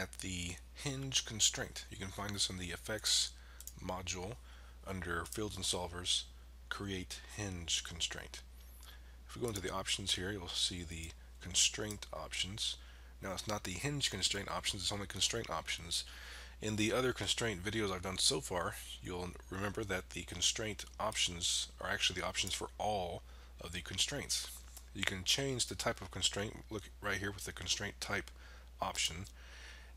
at the hinge constraint. You can find this in the effects module under fields and solvers, create hinge constraint. If we go into the options here, you'll see the constraint options. Now it's not the hinge constraint options, it's only constraint options. In the other constraint videos I've done so far, you'll remember that the constraint options are actually the options for all of the constraints you can change the type of constraint look right here with the constraint type option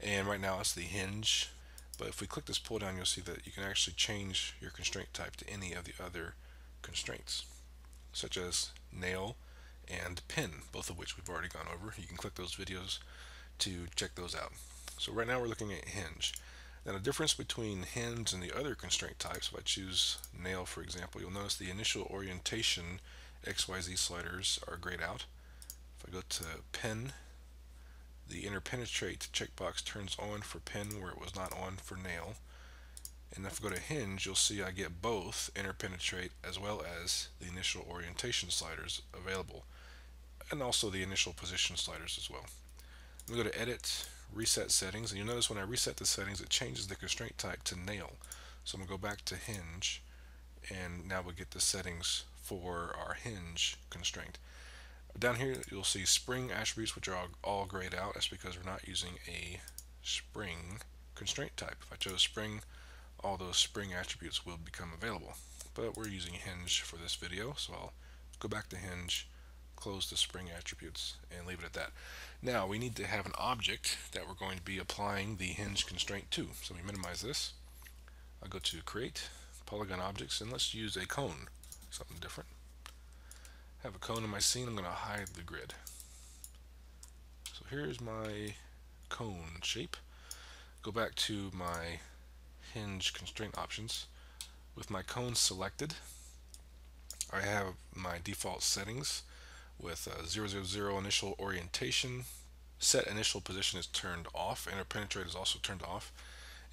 and right now it's the hinge. But if we click this pull down you'll see that you can actually change your constraint type to any of the other constraints such as nail and pin both of which we've already gone over. You can click those videos to check those out. So right now we're looking at hinge. Now the difference between hinge and the other constraint types if I choose nail for example you'll notice the initial orientation XYZ sliders are grayed out. If I go to pin, the interpenetrate checkbox turns on for pin where it was not on for nail. And if I go to hinge, you'll see I get both interpenetrate as well as the initial orientation sliders available. And also the initial position sliders as well. I'm going to go to edit, reset settings, and you'll notice when I reset the settings it changes the constraint type to nail. So I'm going to go back to hinge and now we get the settings for our hinge constraint. Down here you'll see spring attributes which are all, grayed out. That's because we're not using a spring constraint type. If I chose spring, all those spring attributes will become available. But we're using hinge for this video, so I'll go back to hinge, close the spring attributes, and leave it at that. Now we need to have an object that we're going to be applying the hinge constraint to. So we minimize this. I'll go to create, polygon objects, and let's use a cone something different. Have a cone in my scene, I'm going to hide the grid. So here's my cone shape. Go back to my hinge constraint options. With my cone selected, I have my default settings with uh, 000 initial orientation. Set initial position is turned off. Interpenetrate is also turned off.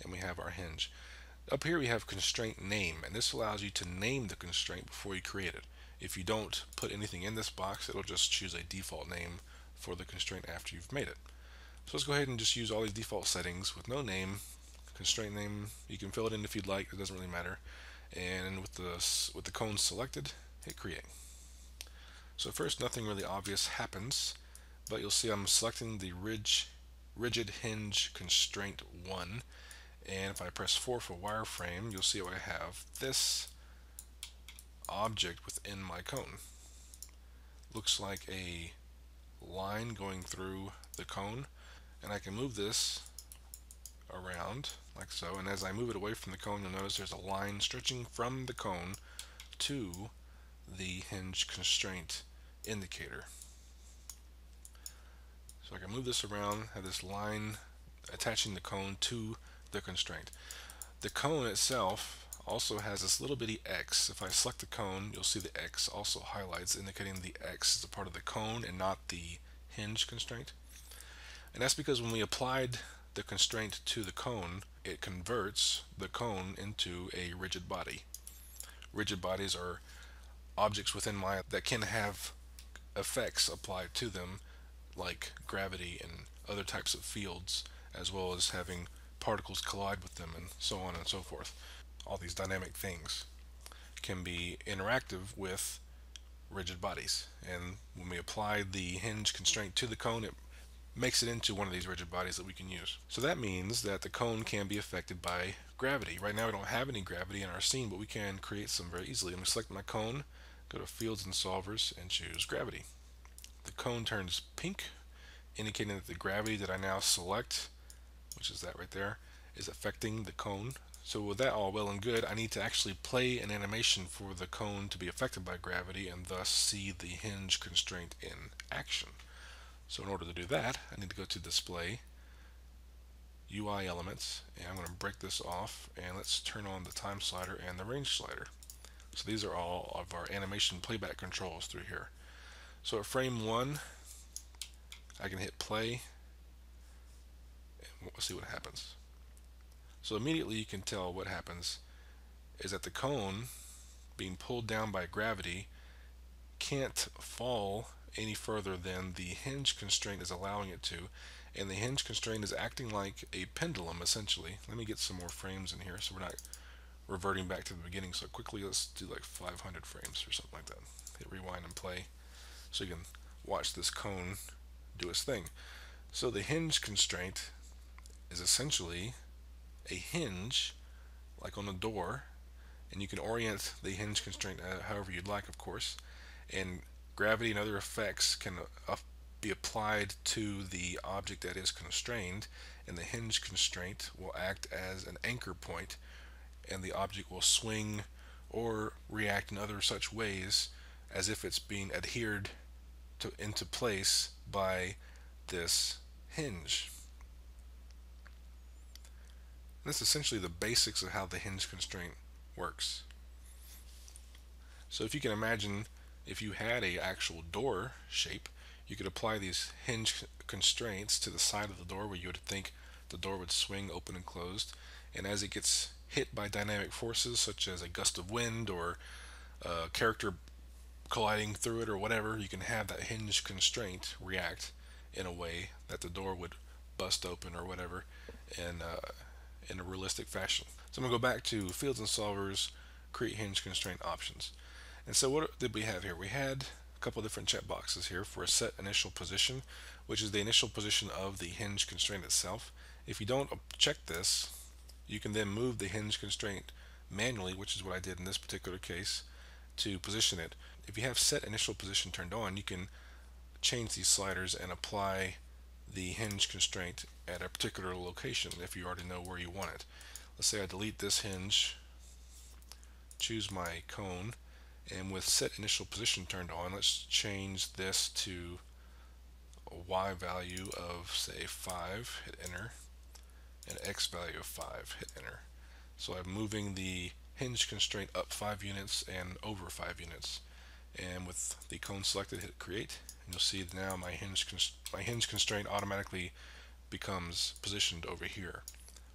And we have our hinge. Up here we have constraint name, and this allows you to name the constraint before you create it. If you don't put anything in this box, it'll just choose a default name for the constraint after you've made it. So let's go ahead and just use all these default settings with no name, constraint name, you can fill it in if you'd like, it doesn't really matter. And with the, with the cone selected, hit create. So first nothing really obvious happens, but you'll see I'm selecting the ridge, rigid hinge constraint 1 and if I press 4 for wireframe you'll see I have this object within my cone looks like a line going through the cone and I can move this around like so and as I move it away from the cone you'll notice there's a line stretching from the cone to the hinge constraint indicator so I can move this around have this line attaching the cone to the constraint. The cone itself also has this little bitty X. If I select the cone, you'll see the X also highlights, indicating the X is a part of the cone and not the hinge constraint. And that's because when we applied the constraint to the cone, it converts the cone into a rigid body. Rigid bodies are objects within Maya that can have effects applied to them like gravity and other types of fields as well as having particles collide with them and so on and so forth. All these dynamic things can be interactive with rigid bodies and when we apply the hinge constraint to the cone it makes it into one of these rigid bodies that we can use. So that means that the cone can be affected by gravity. Right now we don't have any gravity in our scene but we can create some very easily. Let me select my cone, go to fields and solvers and choose gravity. The cone turns pink indicating that the gravity that I now select which is that right there, is affecting the cone. So with that all well and good, I need to actually play an animation for the cone to be affected by gravity and thus see the hinge constraint in action. So in order to do that, I need to go to display, UI elements, and I'm going to break this off and let's turn on the time slider and the range slider. So these are all of our animation playback controls through here. So at frame 1, I can hit play and we'll see what happens. So immediately you can tell what happens is that the cone being pulled down by gravity can't fall any further than the hinge constraint is allowing it to and the hinge constraint is acting like a pendulum essentially. Let me get some more frames in here so we're not reverting back to the beginning so quickly. Let's do like 500 frames or something like that. Hit rewind and play so you can watch this cone do its thing. So the hinge constraint is essentially a hinge like on a door and you can orient the hinge constraint uh, however you'd like of course and gravity and other effects can uh, be applied to the object that is constrained and the hinge constraint will act as an anchor point and the object will swing or react in other such ways as if it's being adhered to into place by this hinge. That's essentially the basics of how the hinge constraint works. So if you can imagine if you had a actual door shape, you could apply these hinge constraints to the side of the door where you would think the door would swing open and closed. And as it gets hit by dynamic forces such as a gust of wind or a character colliding through it or whatever, you can have that hinge constraint react in a way that the door would bust open or whatever in, uh, in a realistic fashion. So I'm going to go back to Fields and Solvers, create hinge constraint options. And so what did we have here? We had a couple different checkboxes here for a set initial position, which is the initial position of the hinge constraint itself. If you don't check this, you can then move the hinge constraint manually, which is what I did in this particular case, to position it. If you have set initial position turned on, you can change these sliders and apply the hinge constraint at a particular location if you already know where you want it. Let's say I delete this hinge, choose my cone, and with set initial position turned on, let's change this to a y value of say 5, hit enter, and x value of 5, hit enter. So I'm moving the hinge constraint up 5 units and over 5 units. And with the cone selected, hit create, you'll see now my hinge, my hinge constraint automatically becomes positioned over here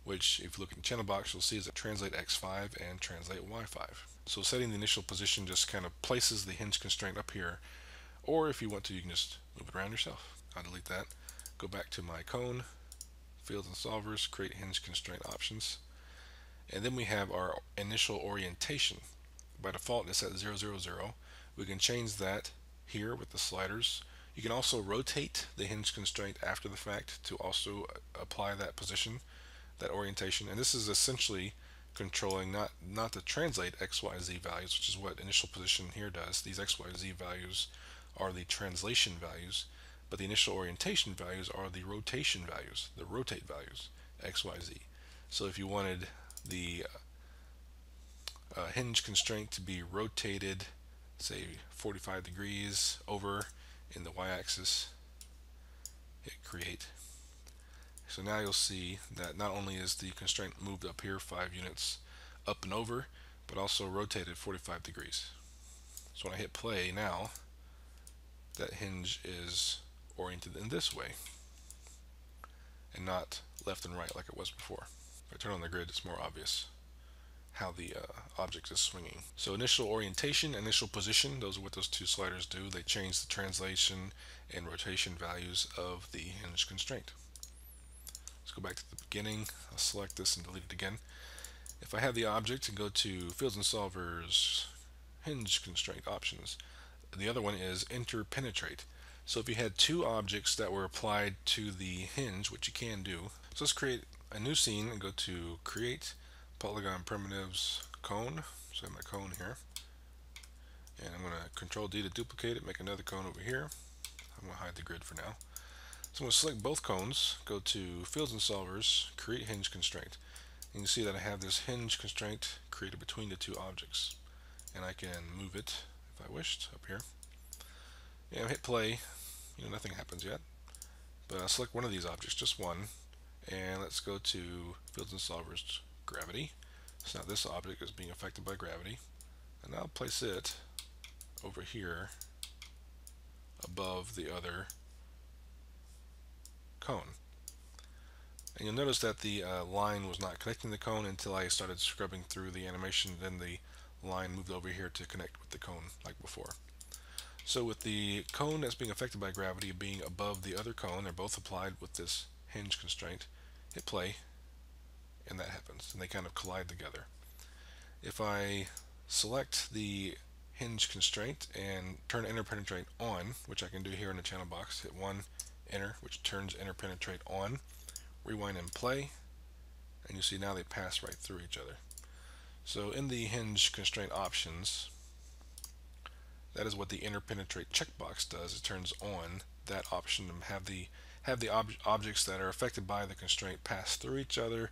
which if you look in the channel box you'll see is that translate x5 and translate y5 so setting the initial position just kind of places the hinge constraint up here or if you want to you can just move it around yourself. I'll delete that. Go back to my cone fields and solvers create hinge constraint options. And then we have our initial orientation. By default it's at 000 we can change that here with the sliders. You can also rotate the hinge constraint after the fact to also apply that position that orientation. And this is essentially controlling not not to translate xyz values which is what initial position here does. These xyz values are the translation values but the initial orientation values are the rotation values the rotate values xyz so if you wanted the uh, hinge constraint to be rotated say 45 degrees over in the y-axis hit create so now you'll see that not only is the constraint moved up here 5 units up and over, but also rotated 45 degrees. So when I hit play now, that hinge is oriented in this way and not left and right like it was before. If I turn on the grid, it's more obvious how the uh, object is swinging. So initial orientation, initial position, those are what those two sliders do. They change the translation and rotation values of the hinge constraint. Let's go back to the beginning. I'll select this and delete it again. If I have the object and go to Fields and Solvers, Hinge Constraint Options, the other one is Interpenetrate. So if you had two objects that were applied to the hinge, which you can do, so let's create a new scene and go to Create, Polygon Primitives, Cone. So I have my cone here. And I'm going to Control D to duplicate it, make another cone over here. I'm going to hide the grid for now. So I'm going to select both cones, go to Fields and Solvers, Create Hinge Constraint. You can see that I have this hinge constraint created between the two objects. And I can move it if I wished up here. And hit play. You know, nothing happens yet. But I'll select one of these objects, just one. And let's go to Fields and Solvers, Gravity. So now this object is being affected by gravity. And I'll place it over here above the other cone. And you'll notice that the uh, line was not connecting the cone until I started scrubbing through the animation. Then the line moved over here to connect with the cone like before. So with the cone that's being affected by gravity being above the other cone, they're both applied with this hinge constraint, hit play, and that happens, and they kind of collide together. If I select the hinge constraint and turn interpenetrate on, which I can do here in the channel box, hit 1, enter, which turns interpenetrate on, rewind and play, and you see now they pass right through each other. So in the hinge constraint options, that is what the interpenetrate checkbox does. It turns on that option to have the have the ob objects that are affected by the constraint pass through each other,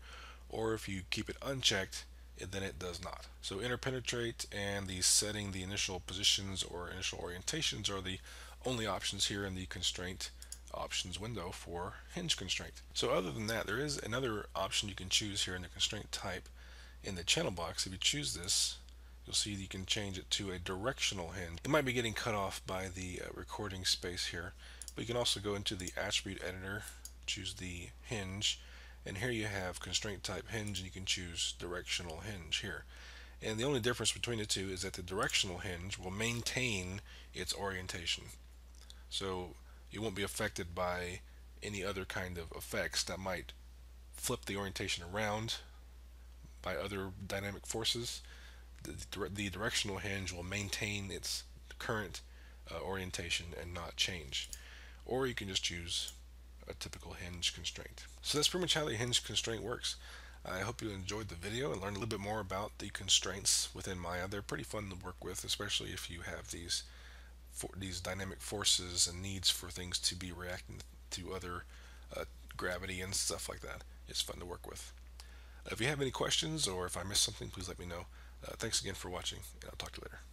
or if you keep it unchecked, then it does not. So interpenetrate and the setting the initial positions or initial orientations are the only options here in the constraint options window for hinge constraint. So other than that, there is another option you can choose here in the constraint type in the channel box. If you choose this, you'll see that you can change it to a directional hinge. It might be getting cut off by the uh, recording space here, but you can also go into the attribute editor, choose the hinge, and here you have constraint type hinge and you can choose directional hinge here. And the only difference between the two is that the directional hinge will maintain its orientation. So you won't be affected by any other kind of effects that might flip the orientation around by other dynamic forces. The, the directional hinge will maintain its current uh, orientation and not change. Or you can just choose a typical hinge constraint. So that's pretty much how the hinge constraint works. I hope you enjoyed the video and learned a little bit more about the constraints within Maya. They're pretty fun to work with, especially if you have these for these dynamic forces and needs for things to be reacting to other uh, gravity and stuff like that. It's fun to work with. If you have any questions or if I missed something, please let me know. Uh, thanks again for watching, and I'll talk to you later.